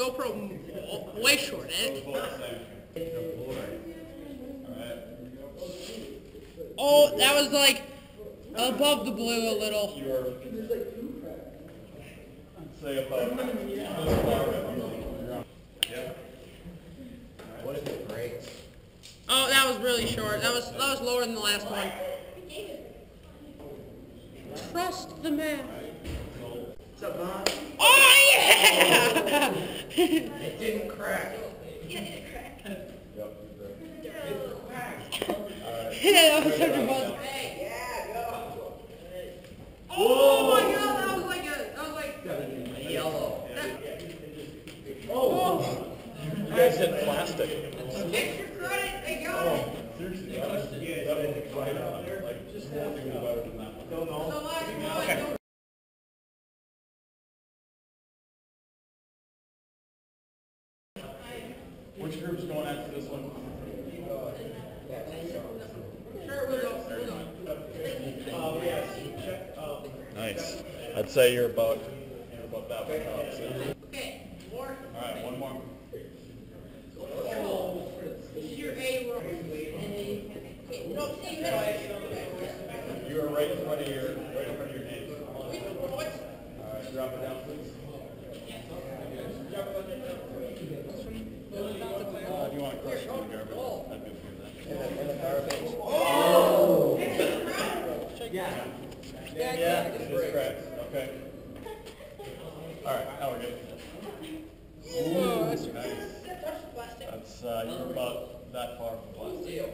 GoPro way short, eh? Both the same. Alright. Oh, that was like above the blue a little. Say about this far. Yep. What is the brakes? Oh, that was really short. That was that was lower than the last one. Trust the man. What's up, Mom? Oh yeah! It didn't crack. that was such a buzz. Oh my god, that was like a, that was like. Yellow. Oh. Oh. You guys hit plastic. Extra credit, they got oh, it. Seriously, that was, that was right on. Like, just do better than Which group's going after this one? Nice. I'd say you're about, you're about that way. Okay, more. All right, one more. Is your A roll. No, you are right in front of your, right in front of your name. All right, drop it down, please. Uh, that. Yeah, it is cracked. Okay. All right, now we're good. Nice. That's, uh, you're about that far from plastic. You're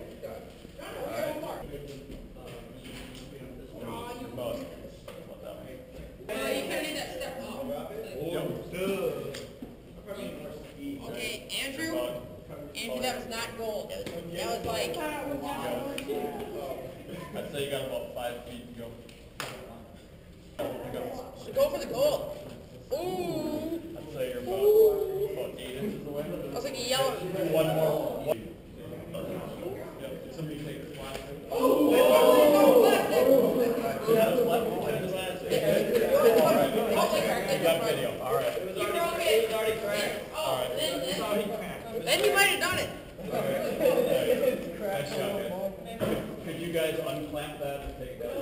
about, about that way. Uh, you kind of need that step up. Okay, Andrew. Andrew, that was not gold. That was like. I'd say you got about five feet to go. You got- So go for the gold. Ooh. I'd say you're about, about eight inches away. That was like a yellow. One more. One. Yep, did somebody take the plastic? Yeah, it's left. Take the plastic. All right. You got video, all right. You broke it. Oh, then, then, then you might have done it. Could you guys unclamp that and take that?